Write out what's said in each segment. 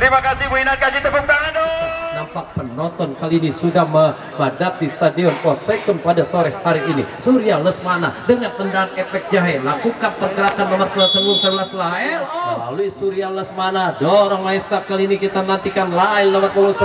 Terima kasih Bu Inan, kasih tepuk tangan dong. Nampak penonton kali ini sudah memadati Stadion Sekun pada sore hari ini. Surya Lesmana dengan tendangan efek jahe lakukan pergerakan nomor 11 Lael melalui Surya Lesmana dorong Maesa kali ini kita nantikan Lael nomor 11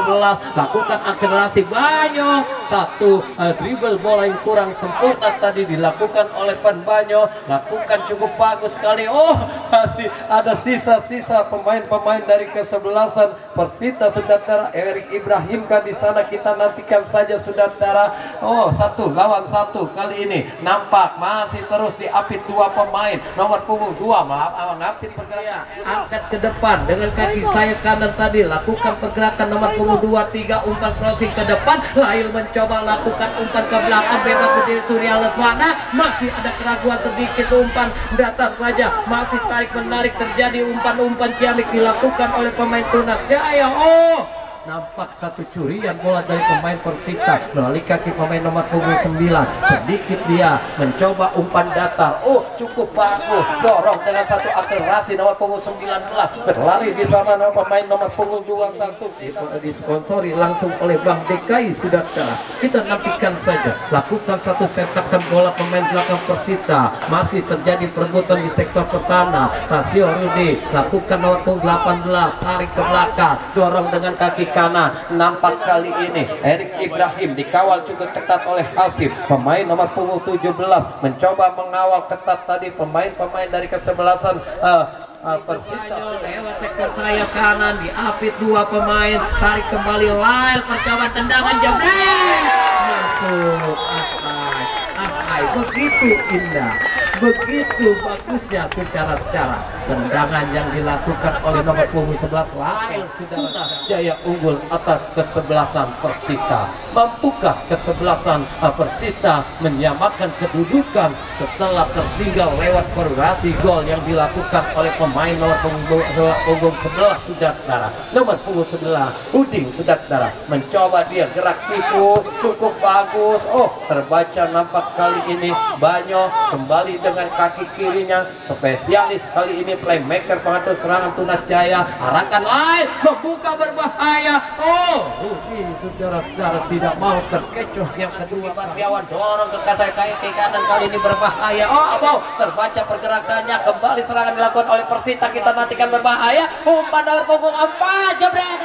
lakukan akselerasi Banyo. Satu uh, dribble bola yang kurang sempurna tadi dilakukan oleh Pan Banyo. Lakukan cukup bagus sekali. Oh masih ada sisa-sisa pemain-pemain dari kesebelasan. Persita Sudara Erik Ibrahim kan di sana. Kita nantikan saja Sudara oh satu lawan satu kali ini. Nampak masih terus diapit dua pemain. Nomor punggung dua mengapit pergerakan. Angkat ke depan dengan kaki saya kanan tadi. Lakukan pergerakan nomor punggung dua tiga umpan crossing ke depan. Lail mencoba lakukan umpan ke belakang. Bebas berdiri Surya Lesmana. Masih ada keraguan sedikit umpan datang saja. Masih tarik menarik terjadi umpan-umpan ciamik dilakukan oleh pemain Tunas. Jaya oh nampak satu curian bola dari pemain Persita. Melalui kaki pemain nomor punggung 9 sedikit dia mencoba umpan datar. Oh cukup bagus. Dorong dengan satu akselerasi nomor punggung 19 berlari di nomor pemain nomor punggung 21 disponsori langsung oleh Bang DKI sudah kalah kita nantikan saja. Lakukan satu setakan bola pemain belakang Persita. Masih terjadi perebutan di sektor pertama. Tasio Rudi lakukan nomor punggung 18 tarik ke belakang. Dorong dengan kaki kanan. Nampak kali ini Erik Ibrahim dikawal cukup ketat oleh Hasib pemain nomor punggung 17 mencoba mengawal ketat tadi pemain-pemain dari kesebelasan uh, lewat sektor sayap kanan diapit dua pemain tarik kembali lain percobaan tendangan jebret. Masuk Ahai Ahai begitu indah begitu bagusnya secara cara tendangan yang dilakukan oleh nomor punggung 11 lain sudah Jaya unggul atas kesebelasan Persita. Mampukah kesebelasan Persita menyamakan kedudukan setelah tertinggal lewat korporasi gol yang dilakukan oleh pemain nomor punggung, punggung 11 sudah darah nomor punggung 11 Uding sudah darah mencoba dia gerak tipu cukup bagus. Oh terbaca nampak kali ini Banyo kembali dengan kaki kirinya. Spesialis kali ini playmaker pengatur serangan Tunas Jaya. Arahkan lain membuka berbahaya. Oh ini saudara-saudara tidak mau terkecoh. Yang kedua Barbiawan dorong ke kasai kaya ke kanan. Kali ini berbahaya. Oh mau terbaca pergerakannya. Kembali serangan dilakukan oleh Persita. Kita nantikan berbahaya. Umpan nomor punggung. 4 jebret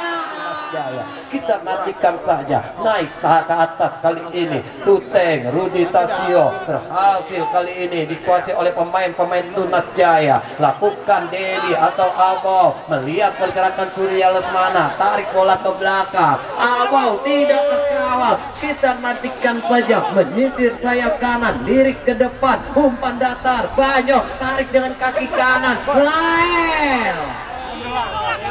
Jaya. Kita nantikan saja naik ke atas kali ini. Tuteng, Rudi Tasio berhasil kali ini dikuasai oleh pemain-pemain Tunas Jaya. Lakukan Dedi atau Abo melihat pergerakan Surya Lesmana, tarik bola ke belakang. Abo tidak terkawal. Kita nantikan saja menyisir sayap kanan, lirik ke depan, umpan datar, banyak tarik dengan kaki kanan. Lael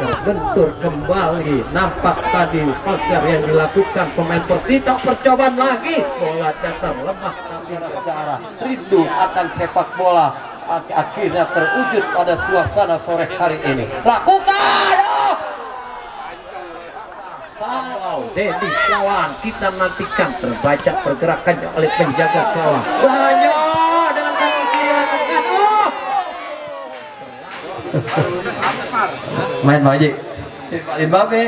terbentur kembali. Nampak tadi pagar yang dilakukan pemain Persita percobaan lagi. Bola datang lemah tapi negara rindu akan sepak bola. Akhirnya terwujud pada suasana sore hari ini. Lakukan! Oh! Dedi kawan kita nantikan terbaca pergerakannya oleh penjaga kawan. Banyak! Dengan kaki kiri lakukan. Oh main Maji Paling babe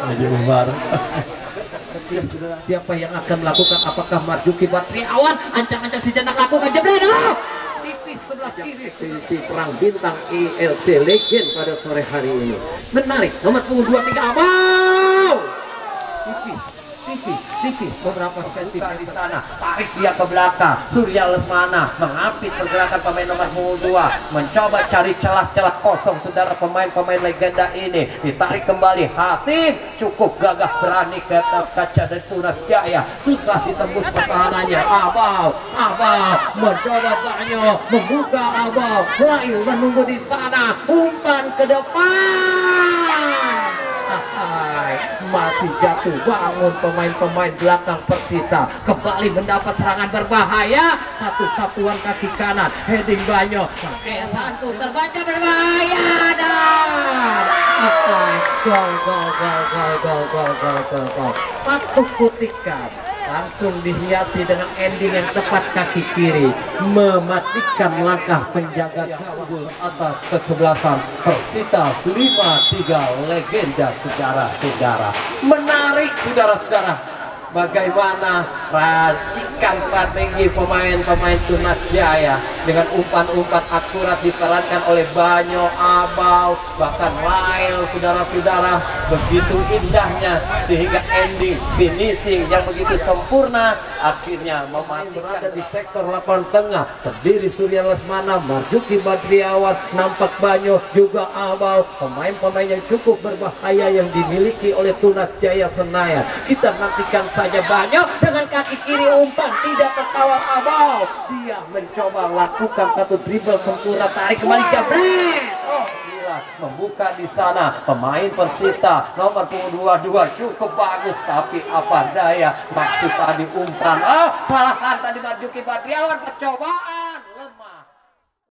Maji Umar? Siapa yang akan melakukan apakah Marjuki Batriawan ancang-ancang si jenak lakukan. Jebret oh! tipis sebelah kiri. Si perang bintang ILC Legend pada sore hari ini. Menarik nomor punggung 23 abau tipis tipis tipis. Beberapa sentimeter di sana. Tarik dia ke belakang. Surya Lesmana mengapit pergerakan pemain nomor punggung 2 mencoba cari celah-celah kosong. Saudara pemain-pemain legenda ini ditarik kembali. Hasim cukup gagah. Berani ke kaca dan Tunas Jaya. Susah ditembus pertahanannya. Abau Abau. Mencoba banyak membuka Abau. Lain menunggu di sana. Umpan ke depan masih jatuh bangun pemain-pemain belakang Persita. Kembali mendapat serangan berbahaya. Satu satuan kaki kanan heading banyak eh satu terbaca berbahaya. Dan gol gol gol gol gol gol gol gol. Satu kutikan langsung dihiasi dengan ending yang tepat kaki kiri. Mematikan langkah penjaga gawang atas kesebelasan Persita 5-3 legenda sejarah-sejarah. Menarik saudara-saudara. Bagaimana racikan strategi pemain-pemain Tunas Jaya dengan umpan-umpan akurat diperankan oleh Banyo, Abau, bahkan Lail, saudara-saudara. Begitu indahnya sehingga ending finishing yang begitu sempurna akhirnya mematikan ada di sektor lapangan tengah. Terdiri Surya Lesmana, Marjuki Badriawan, nampak Banyo juga Abau. Pemain-pemain yang cukup berbahaya yang dimiliki oleh Tunas Jaya Senayan. Kita nantikan saja Banyo dengan kaki kiri umpan tidak terkawal Abau. Dia mencoba lakukan satu dribble sempurna tarik kembali jabret. Oh membuka di sana. Pemain Persita nomor punggung 22 cukup bagus. Tapi apa daya? Maksud tadi umpan. Ah salahan tadi Marjuki Badriawan percobaan